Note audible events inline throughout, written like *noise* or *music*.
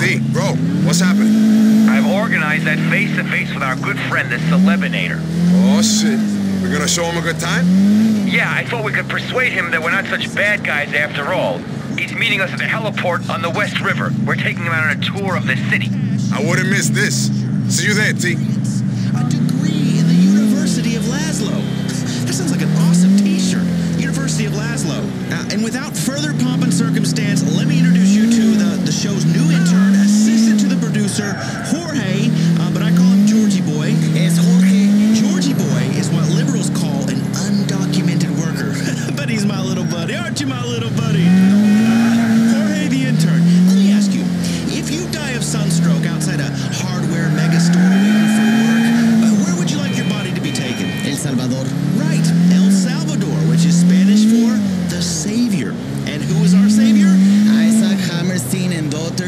T, bro, what's happening? I've organized that face-to-face with our good friend, the Celebinator. Oh, shit. We're gonna show him a good time? Yeah, I thought we could persuade him that we're not such bad guys after all. He's meeting us at the heliport on the West River. We're taking him out on a tour of the city. I wouldn't miss this. See you there, T. A degree in the University of Laszlo. *laughs* That sounds like an awesome t-shirt. University of Laszlo. Uh, and without further pomp and circumstance, let me introduce you to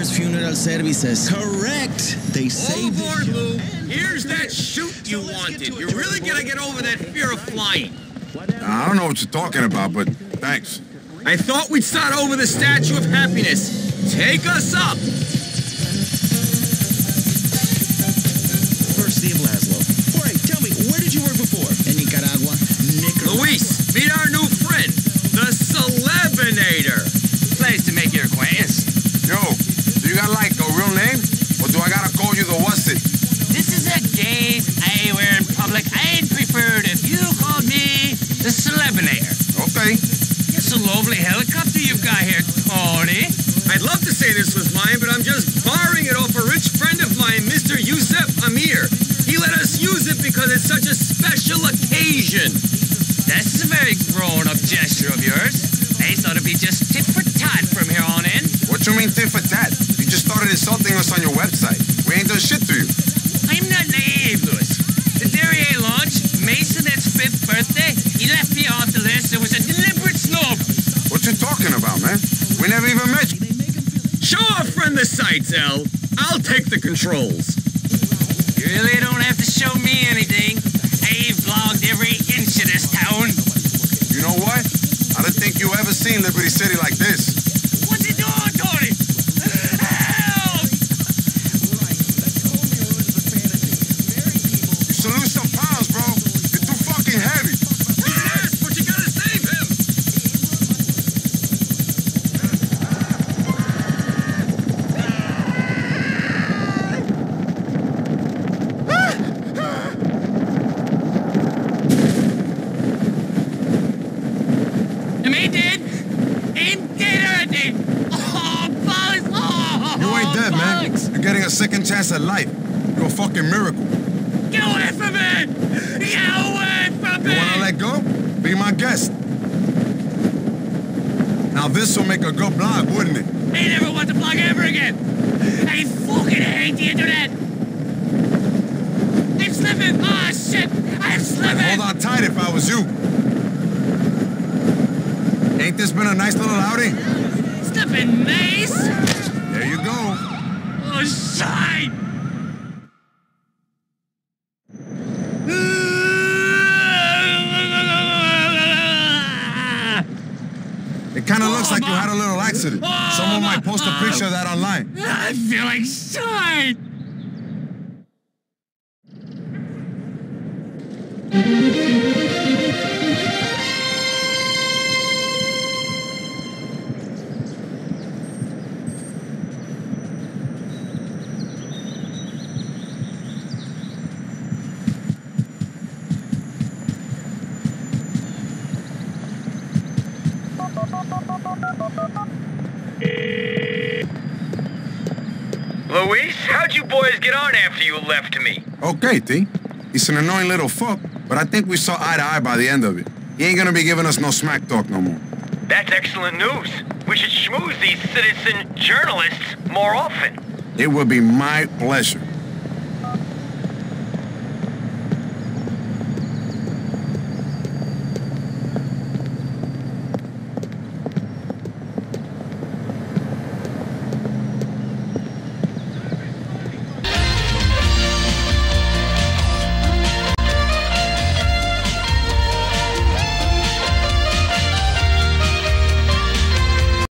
and Funeral Services. Correct. They saved the Overboard, show. Lou. Here's that chute you So wanted. You're really gonna get over that fear of flying. I don't know what you're talking about, but thanks. I thought we'd start over the Statue of Happiness. Take us up. Real name? Or do I gotta call you the what's it? This is a gaze I wear in public. I'd prefer it if you called me the Celebinator. Okay. It's a lovely helicopter you've got here, Tony. I'd love to say this was mine, but I'm just borrowing it off a rich friend of mine, Mr. Yusef Amir. He let us use it because it's such a special occasion. That's a very grown-up gesture of yours. I thought it'd be just tit for tat from here on in. What you mean tit for tat? You just started insulting us on your website. We ain't done shit to you. I'm not naive, Luis. The Derriere launch, Masonette's fifth birthday, he left me off the list. It was a deliberate snub. What you talking about, man? We never even met you. Show our friend the sights, El. I'll take the controls. You really don't have to show me anything. I've vlogged every inch of this town. You know what? I don't think you ever seen Liberty City like this. What's he doing, Tony? Help! You should lose some pounds, bro. You're too fucking heavy. Yes, but you gotta save him. Am I dead? Oh, bugs! Oh, You ain't dead, man. You're getting a second chance at life. You're a fucking miracle. Get away from me! Get away from You me! wanna let go? Be my guest. Now this will make a good blog, wouldn't it? I never want to blog ever again. I fucking hate the internet. I'm slipping. Oh shit! I'm I'd slipping. hold on tight if I was you. Ain't this been a nice little outing? Slipping nice. There you go. Oh shit! It kind of looks like you had a little accident. Someone might post a picture of that online. I feel like shit. Luis, how'd you boys get on after you left me? Okay, T. He's an annoying little fuck, but I think we saw eye to eye by the end of it. He ain't gonna be giving us no smack talk no more. That's excellent news. We should schmooze these citizen journalists more often. It would be my pleasure.